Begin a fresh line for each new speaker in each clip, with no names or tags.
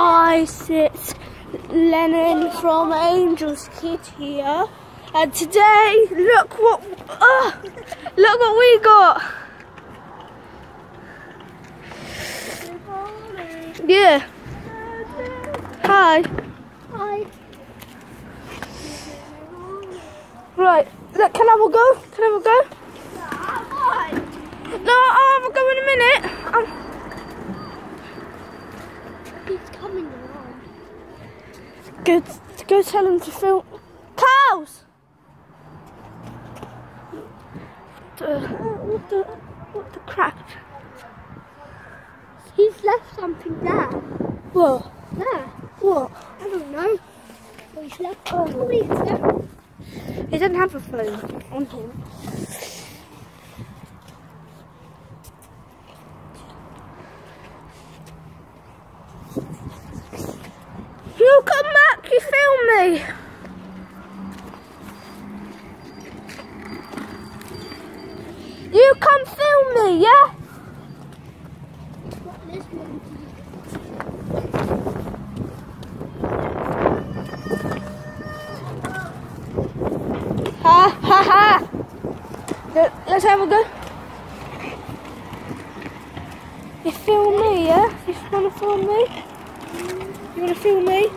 Hi, it's Lennon from Angels Kid here, and today, look what, uh, look what we got. Yeah. Hi.
Hi.
Right. Look, can I have a go? Can I have a go? No, I'll have a go in a minute. Um,
He's coming along.
go, go tell him to film. Cows! Uh, what the, what the crap?
He's left something there.
What?
There.
What?
I don't know. He's left. Oh, his phone.
He doesn't have a phone on him. You come back, you film me. You come film me, yeah? Ha ha ha! Let- Let's have a go. You film me, yeah? You wanna film me? You wanna film me?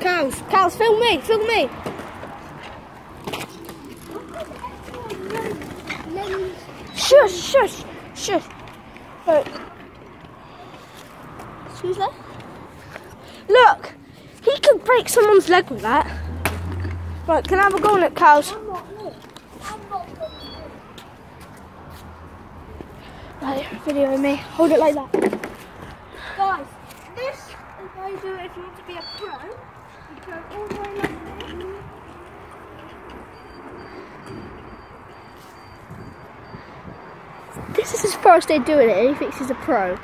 Cows, cows, film me, film me. Shush, shush, shush. Right.
Excuse me?
Look, he could break someone's leg with that. Right, can I have a go on it, cows?
I'm not. Look. I'm not.
Right, video me. Hold it like that.
Do if you want to be a pro. You go all the way like this.
This is his first day doing it, and he thinks he's a pro.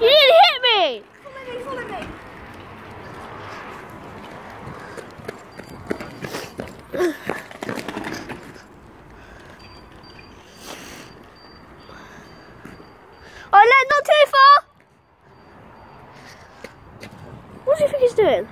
You didn't hit me!
Follow me, follow me.
Oh, too far! What do you think he's doing?